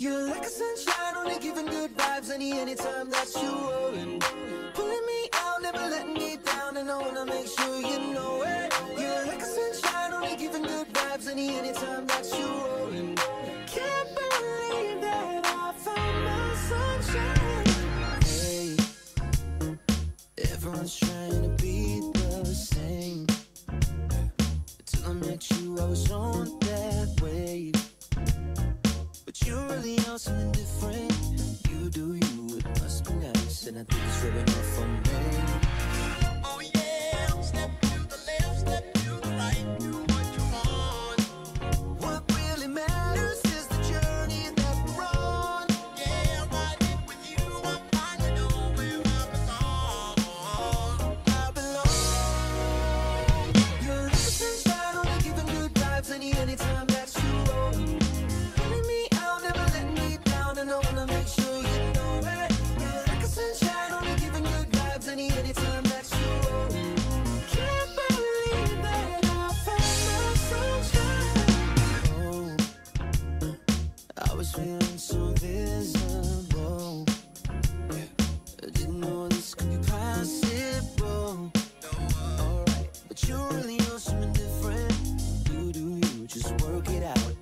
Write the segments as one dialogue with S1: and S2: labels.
S1: You're like a sunshine, only giving good vibes any anytime that you're rolling. Pulling me out, never letting me down, and I wanna make sure you know it. You're like a sunshine, only giving good vibes any anytime that you're rolling. Can't believe that I found my sunshine. Hey, everyone's trying to be the same. Till I met you, I was on But you do you, it must be nice, and I think it's rubbing off on me.
S2: Oh yeah, step to the left, step to the right, do what you want.
S1: What really matters is the journey that we're on.
S2: Yeah, with you, I finally know where I belong.
S1: I belong. Giving good vibes any anytime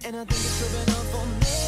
S1: And I think it's rubbing off on me.